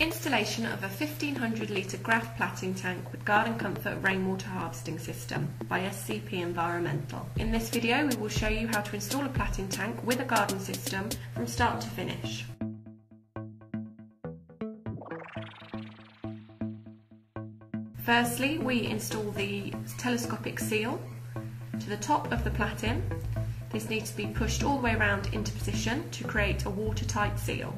Installation of a 1500 litre Graf Platin tank with Garden Comfort rainwater harvesting system by SCP Environmental. In this video we will show you how to install a Platin tank with a garden system from start to finish. Firstly we install the telescopic seal to the top of the Platin. This needs to be pushed all the way around into position to create a watertight seal.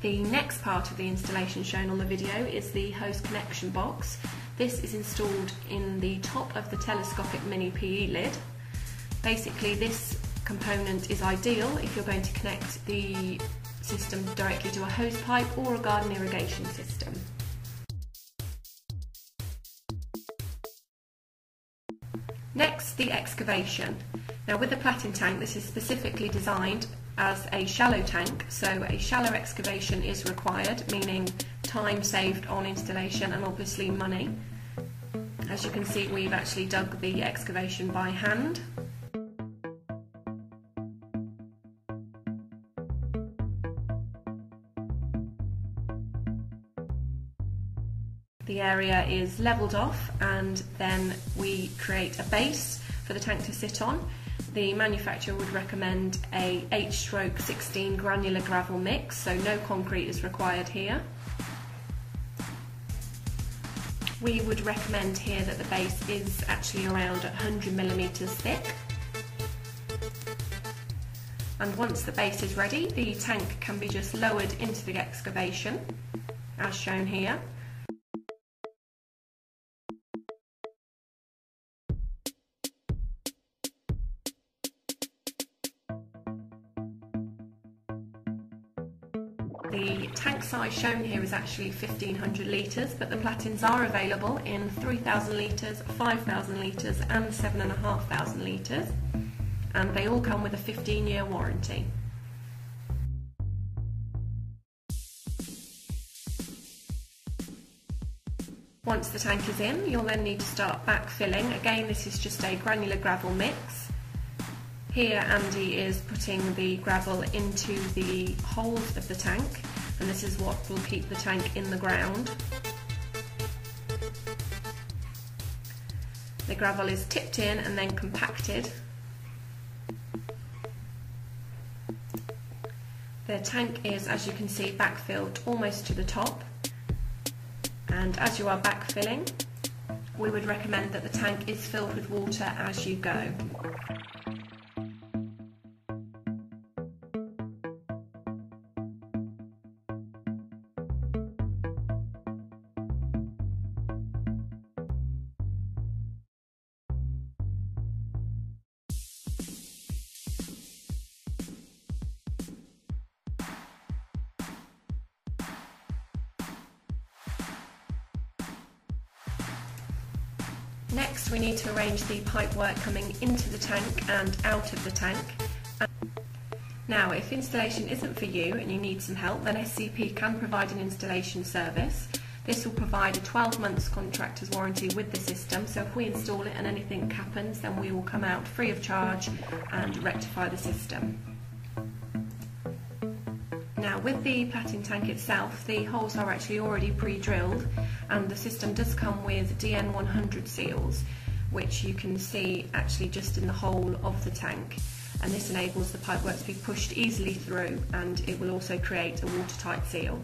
The next part of the installation shown on the video is the hose connection box. This is installed in the top of the telescopic mini PE lid. Basically this component is ideal if you're going to connect the system directly to a hose pipe or a garden irrigation system. Next, the excavation. Now with the Platin tank, this is specifically designed as a shallow tank, so a shallow excavation is required, meaning time saved on installation and obviously money. As you can see, we've actually dug the excavation by hand. The area is levelled off and then we create a base for the tank to sit on the manufacturer would recommend a 8 stroke 16 granular gravel mix, so no concrete is required here. We would recommend here that the base is actually around 100 millimetres thick. And once the base is ready, the tank can be just lowered into the excavation, as shown here. The tank size shown here is actually 1500 litres, but the platins are available in 3000 litres, 5000 litres and 7500 litres, and they all come with a 15 year warranty. Once the tank is in, you'll then need to start backfilling. Again, this is just a granular gravel mix. Here Andy is putting the gravel into the holes of the tank and this is what will keep the tank in the ground. The gravel is tipped in and then compacted. The tank is, as you can see, backfilled almost to the top and as you are backfilling we would recommend that the tank is filled with water as you go. Next we need to arrange the pipework coming into the tank and out of the tank. Now if installation isn't for you and you need some help then SCP can provide an installation service. This will provide a 12 months contractor's warranty with the system so if we install it and anything happens then we will come out free of charge and rectify the system. Now with the Platin tank itself, the holes are actually already pre-drilled and the system does come with DN100 seals which you can see actually just in the hole of the tank and this enables the pipework to be pushed easily through and it will also create a watertight seal.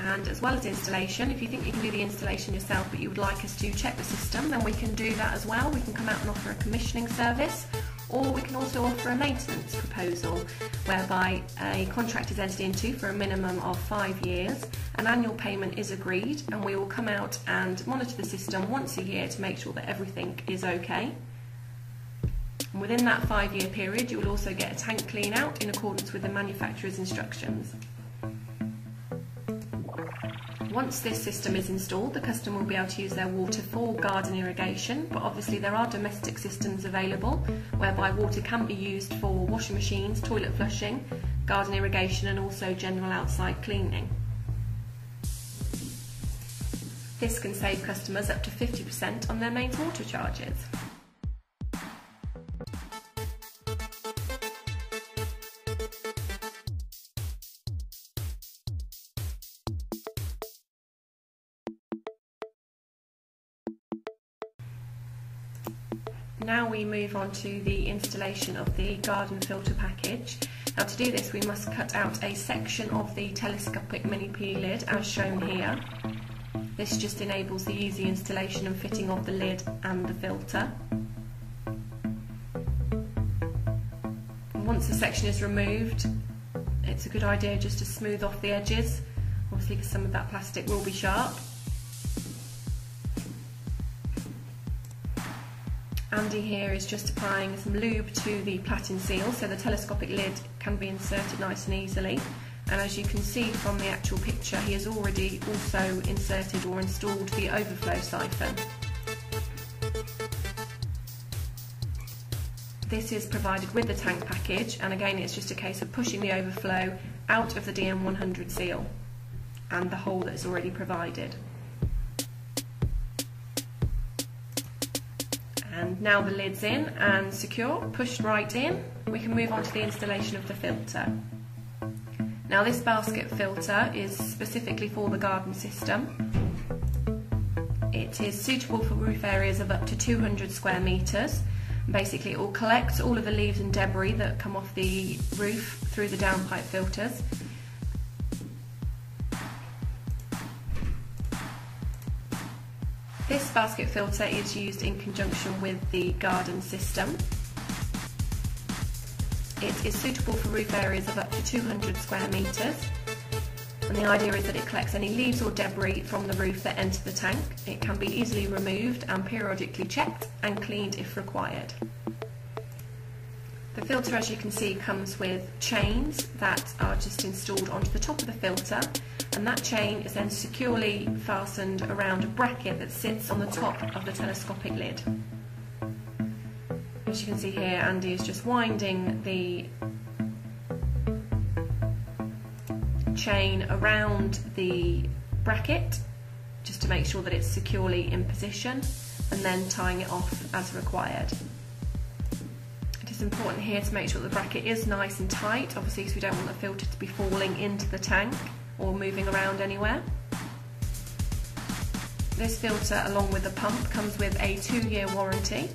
And as well as installation, if you think you can do the installation yourself but you would like us to check the system, then we can do that as well. We can come out and offer a commissioning service or we can also offer a maintenance proposal whereby a contract is entered into for a minimum of five years, an annual payment is agreed, and we will come out and monitor the system once a year to make sure that everything is okay. And within that five year period, you will also get a tank clean out in accordance with the manufacturer's instructions. Once this system is installed, the customer will be able to use their water for garden irrigation, but obviously there are domestic systems available whereby water can be used for washing machines, toilet flushing, garden irrigation and also general outside cleaning. This can save customers up to 50% on their mains water charges. We move on to the installation of the garden filter package. Now to do this we must cut out a section of the telescopic mini P lid as shown here. This just enables the easy installation and fitting of the lid and the filter. Once the section is removed it's a good idea just to smooth off the edges obviously because some of that plastic will be sharp. Andy here is just applying some lube to the Platin seal so the telescopic lid can be inserted nice and easily and as you can see from the actual picture he has already also inserted or installed the overflow siphon. This is provided with the tank package and again it's just a case of pushing the overflow out of the DN100 seal and the hole that's already provided. Um, and now the lid's in and secure, pushed right in, we can move on to the installation of the filter. Now this basket filter is specifically for the garden system. It is suitable for roof areas of up to 200 square metres. Basically it will collect all of the leaves and debris that come off the roof through the downpipe filters Basket filter is used in conjunction with the garden system. It is suitable for roof areas of up to 200 square metres and the idea is that it collects any leaves or debris from the roof that enter the tank. It can be easily removed and periodically checked and cleaned if required. The filter as you can see comes with chains that are just installed onto the top of the filter and that chain is then securely fastened around a bracket that sits on the top of the telescopic lid. As you can see here, Andy is just winding the chain around the bracket just to make sure that it's securely in position and then tying it off as required. Is important here to make sure the bracket is nice and tight, obviously because we don't want the filter to be falling into the tank or moving around anywhere. This filter along with the pump comes with a two year warranty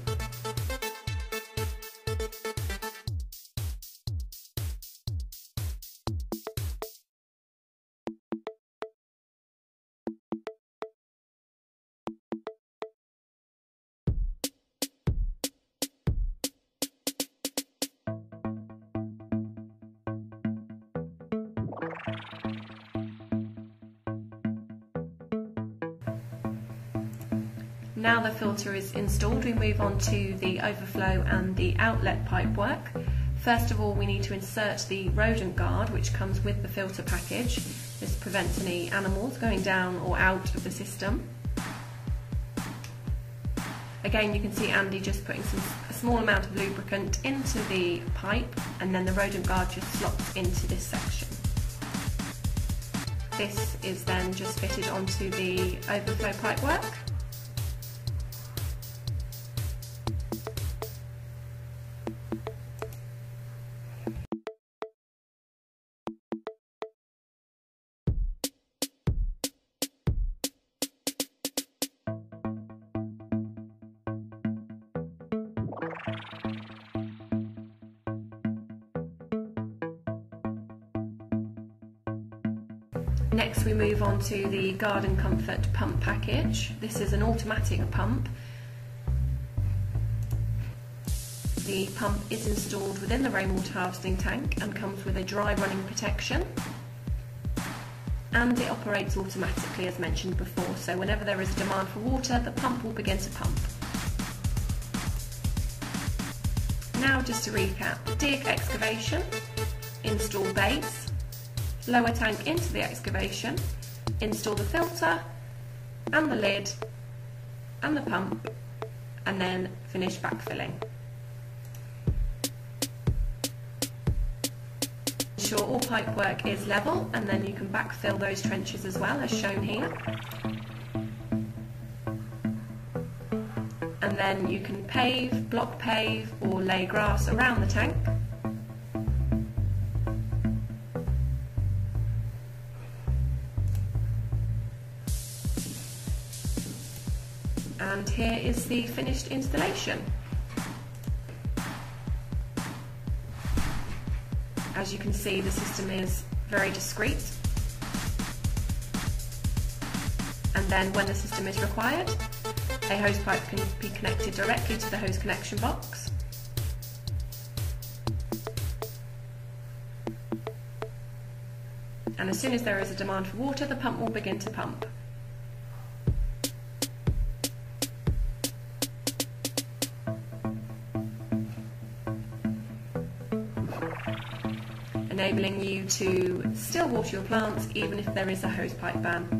Now the filter is installed, we move on to the overflow and the outlet pipe work. First of all, we need to insert the rodent guard, which comes with the filter package. This prevents any animals going down or out of the system. Again, you can see Andy just putting some, a small amount of lubricant into the pipe and then the rodent guard just slots into this section. This is then just fitted onto the overflow pipe Next we move on to the Garden Comfort pump package. This is an automatic pump. The pump is installed within the rainwater harvesting tank and comes with a dry running protection and it operates automatically as mentioned before so whenever there is a demand for water the pump will begin to pump. Now just to recap, dig excavation, install base, lower tank into the excavation, install the filter and the lid and the pump and then finish backfilling. Ensure all pipe work is level and then you can backfill those trenches as well as shown here. And then you can pave, block pave or lay grass around the tank. The finished installation. As you can see, the system is very discreet. And then when the system is required, a hose pipe can be connected directly to the hose connection box. And as soon as there is a demand for water, the pump will begin to pump. Enabling you to still water your plants even if there is a hosepipe ban.